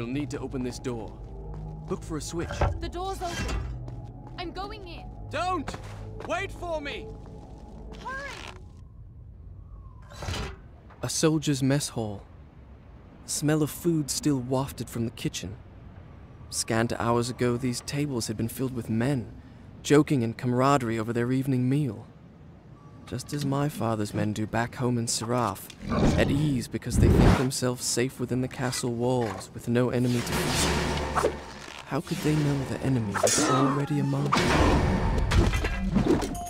We'll need to open this door. Look for a switch. The door's open. I'm going in. Don't! Wait for me! Hurry! A soldier's mess hall. Smell of food still wafted from the kitchen. Scant hours ago, these tables had been filled with men, joking in camaraderie over their evening meal. Just as my father's men do back home in Seraph, at ease because they think themselves safe within the castle walls with no enemy to fear. How could they know the enemy was already among them?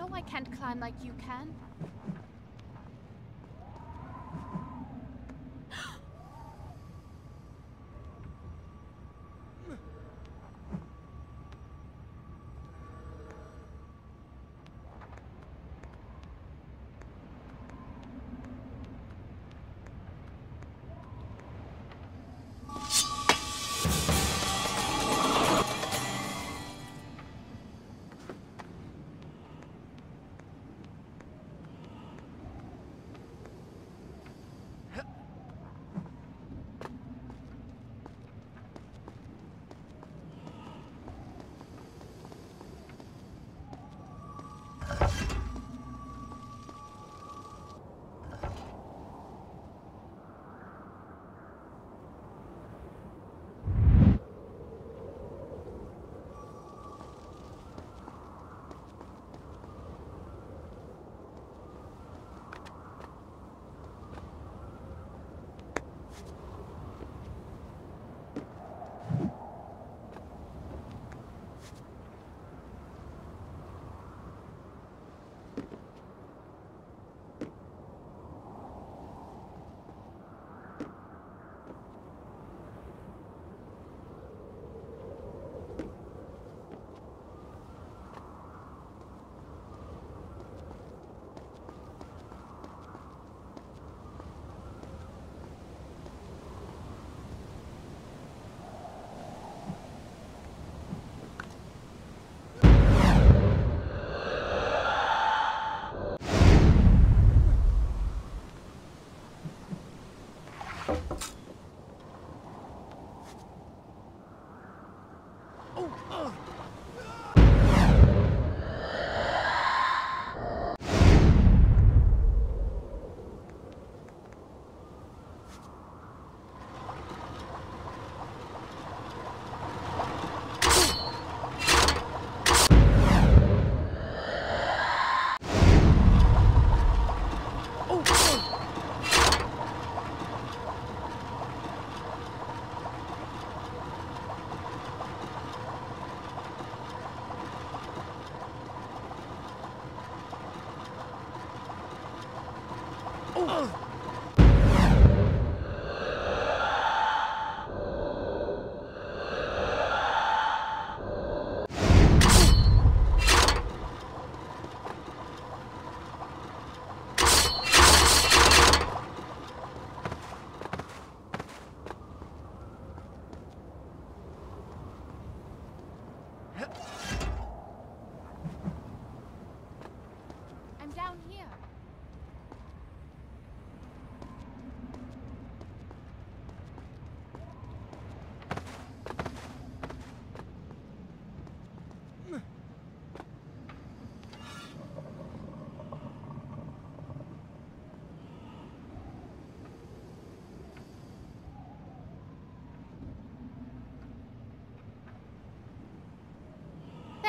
Know I can't climb like you can. Oh, uh.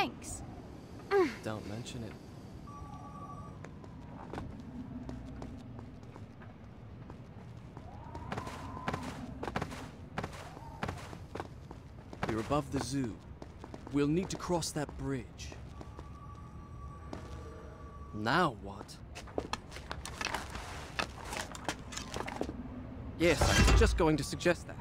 Thanks. Don't mention it. We're above the zoo. We'll need to cross that bridge. Now what? Yes, I was just going to suggest that.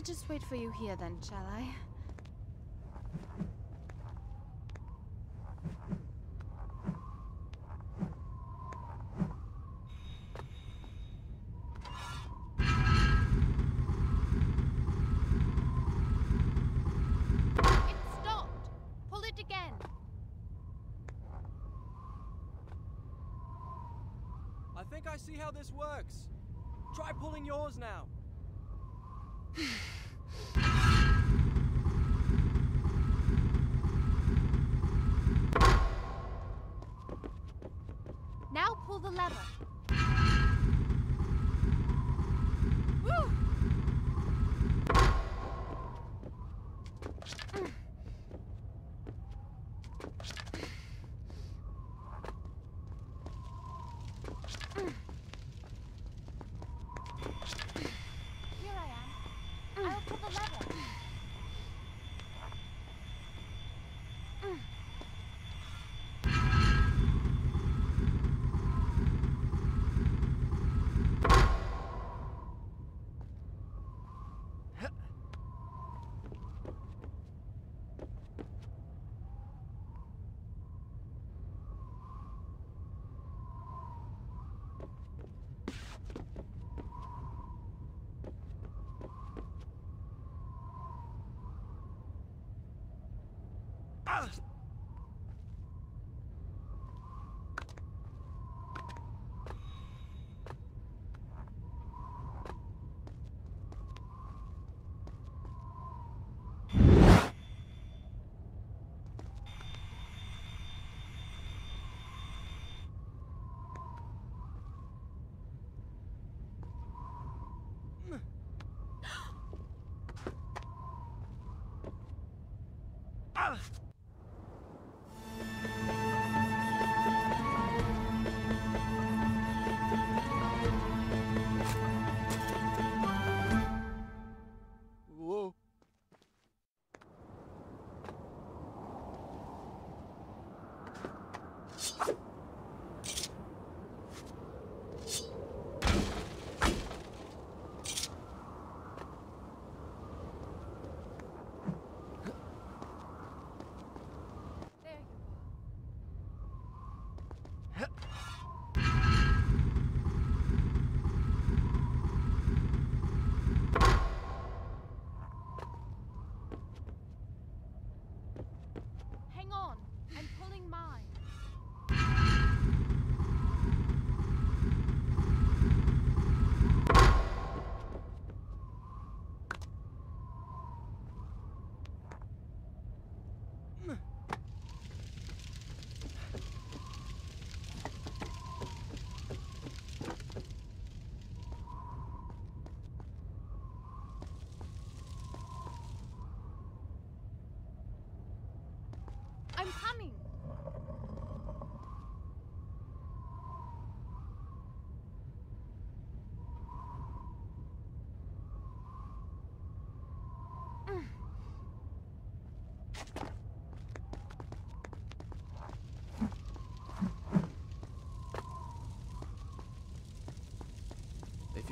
Just wait for you here then, shall I?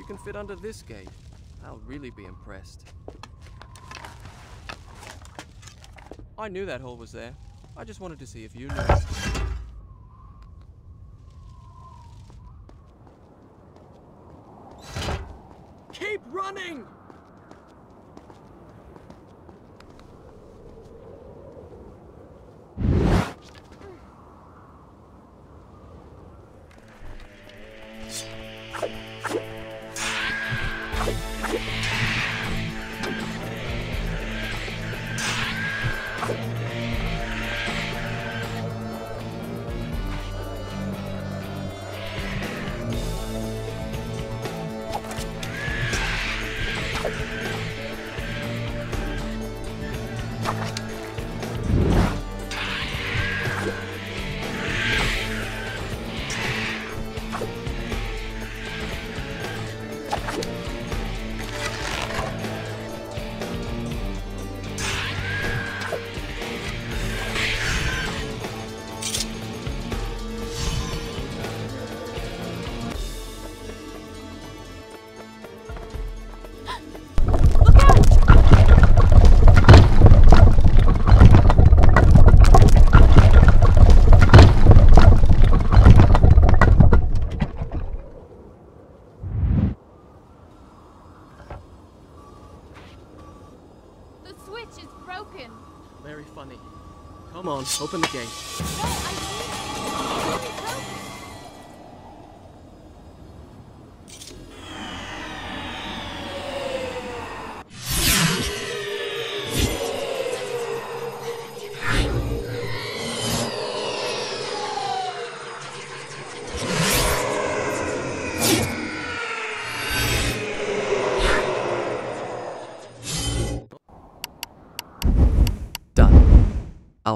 Can fit under this gate, I'll really be impressed. I knew that hole was there. I just wanted to see if you knew. Keep running! Come on, open the gate.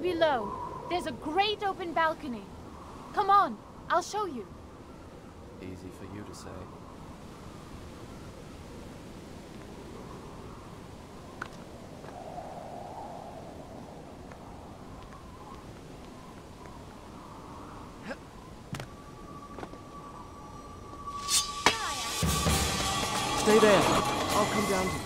Down below, there's a great open balcony. Come on, I'll show you. Easy for you to say. Here I am. Stay there. I'll come down to you.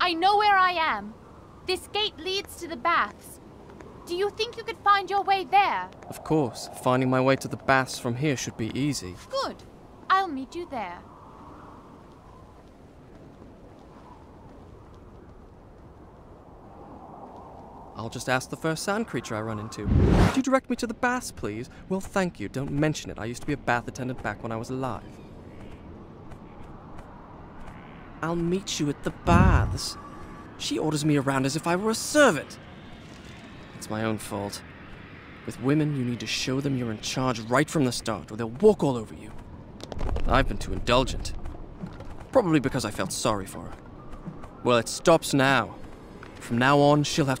I know where I am. This gate leads to the baths. Do you think you could find your way there? Of course, finding my way to the baths from here should be easy. Good. I'll meet you there. I'll just ask the first sand creature I run into. Could you direct me to the baths, please? Well, thank you. Don't mention it. I used to be a bath attendant back when I was alive. I'll meet you at the baths. She orders me around as if I were a servant. It's my own fault. With women, you need to show them you're in charge right from the start, or they'll walk all over you. I've been too indulgent. Probably because I felt sorry for her. Well, it stops now. From now on, she'll have.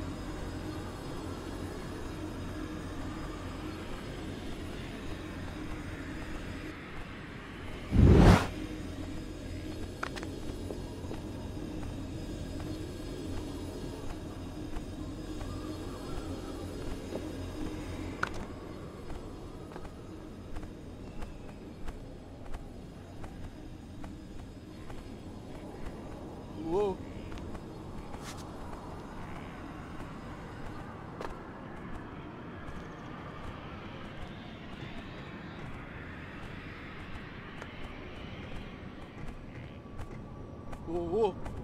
오, 오.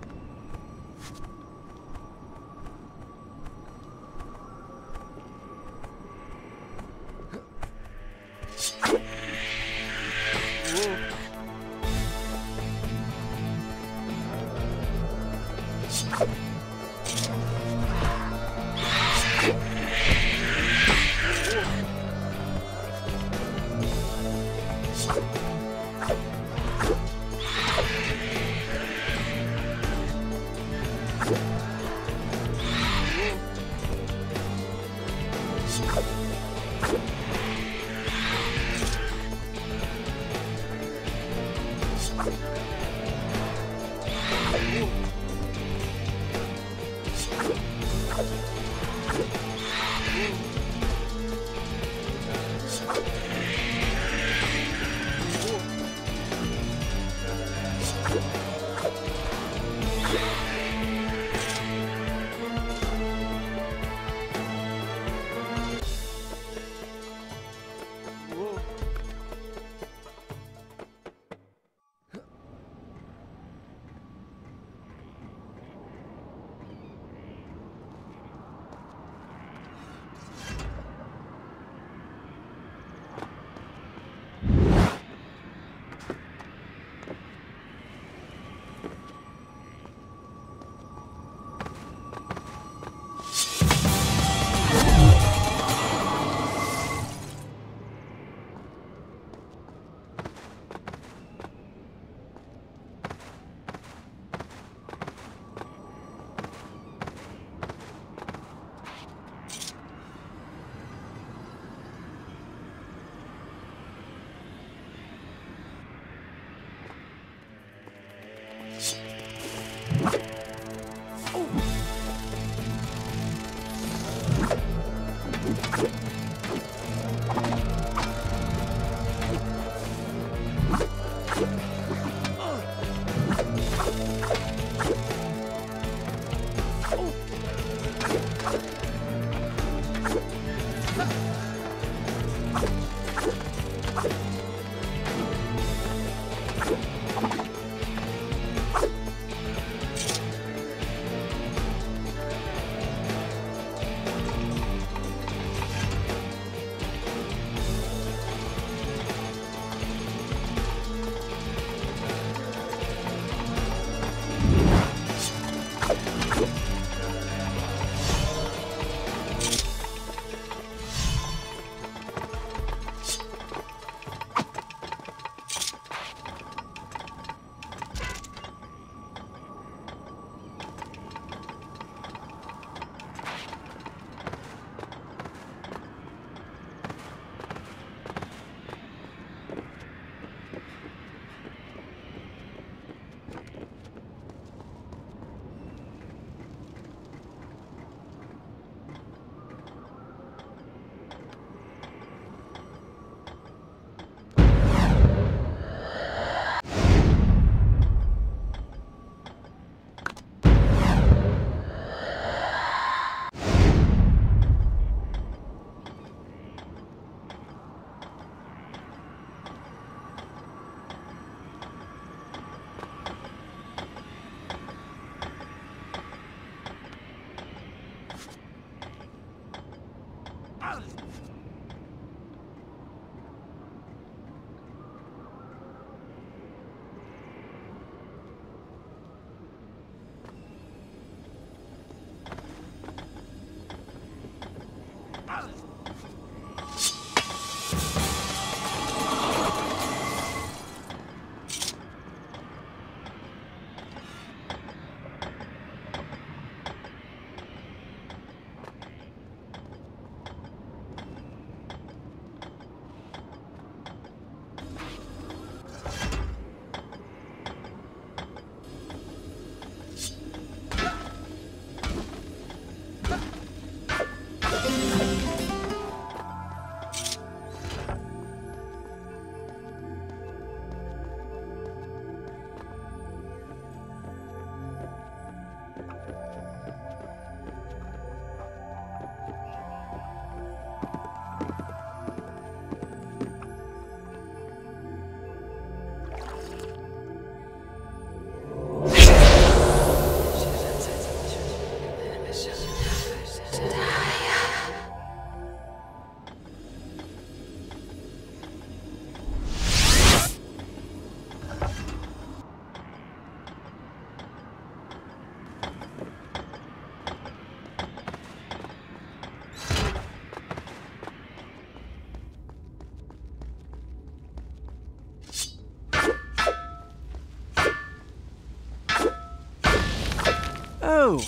Oh,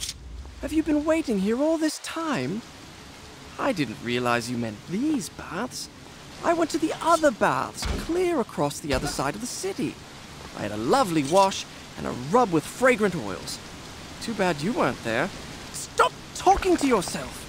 have you been waiting here all this time? I didn't realize you meant these baths. I went to the other baths, clear across the other side of the city. I had a lovely wash and a rub with fragrant oils. Too bad you weren't there. Stop talking to yourself!